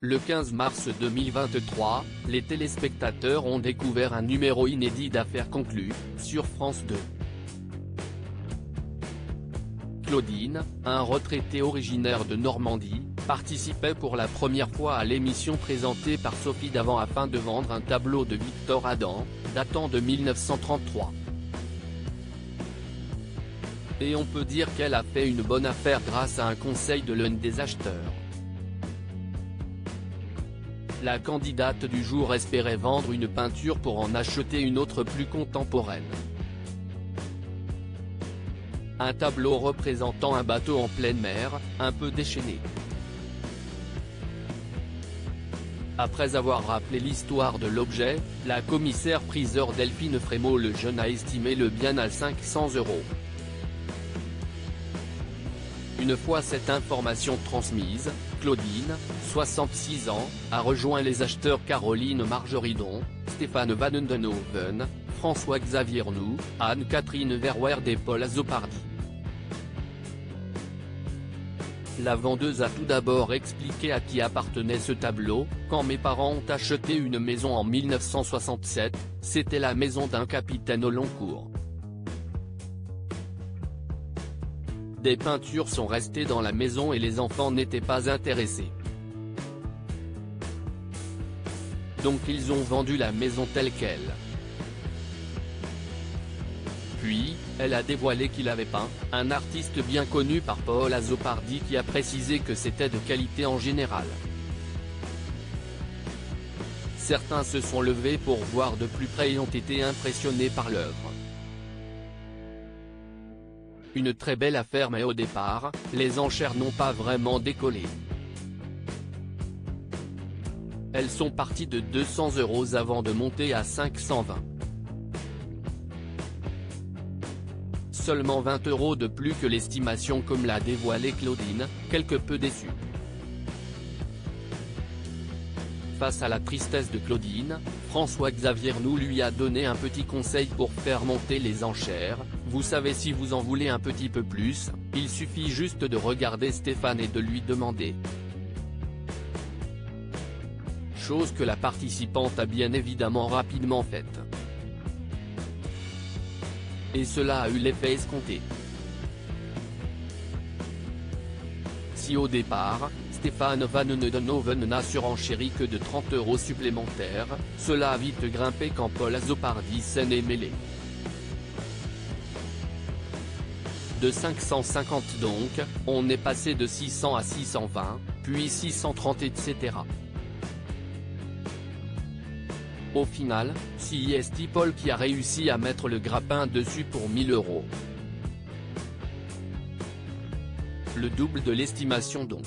Le 15 mars 2023, les téléspectateurs ont découvert un numéro inédit d'affaires conclues, sur France 2. Claudine, un retraité originaire de Normandie, participait pour la première fois à l'émission présentée par Sophie Davant afin de vendre un tableau de Victor Adam, datant de 1933. Et on peut dire qu'elle a fait une bonne affaire grâce à un conseil de l'un des acheteurs. La candidate du jour espérait vendre une peinture pour en acheter une autre plus contemporaine. Un tableau représentant un bateau en pleine mer, un peu déchaîné. Après avoir rappelé l'histoire de l'objet, la commissaire-priseur Delphine Frémaux le jeune a estimé le bien à 500 euros. Une fois cette information transmise, Claudine, 66 ans, a rejoint les acheteurs Caroline Margeridon, Stéphane Vanendenhoven, François-Xavier Nou, Anne-Catherine Verweerd et Paul Azopardi. La vendeuse a tout d'abord expliqué à qui appartenait ce tableau, quand mes parents ont acheté une maison en 1967, c'était la maison d'un capitaine au long cours. Des peintures sont restées dans la maison et les enfants n'étaient pas intéressés. Donc ils ont vendu la maison telle qu'elle. Puis, elle a dévoilé qu'il avait peint, un artiste bien connu par Paul Azopardi qui a précisé que c'était de qualité en général. Certains se sont levés pour voir de plus près et ont été impressionnés par l'œuvre. Une très belle affaire mais au départ, les enchères n'ont pas vraiment décollé. Elles sont parties de 200 euros avant de monter à 520. Seulement 20 euros de plus que l'estimation comme l'a dévoilé Claudine, quelque peu déçue. Face à la tristesse de Claudine, François-Xavier Nou lui a donné un petit conseil pour faire monter les enchères, vous savez si vous en voulez un petit peu plus, il suffit juste de regarder Stéphane et de lui demander. Chose que la participante a bien évidemment rapidement faite. Et cela a eu l'effet escompté. Si au départ, Stéphane Van Neudenhoven n'a surenchéri que de 30 euros supplémentaires, cela a vite grimpé quand Paul Azopardi s'en est mêlé. De 550 donc, on est passé de 600 à 620, puis 630 etc. Au final, c'est Paul qui a réussi à mettre le grappin dessus pour 1000 euros. Le double de l'estimation donc.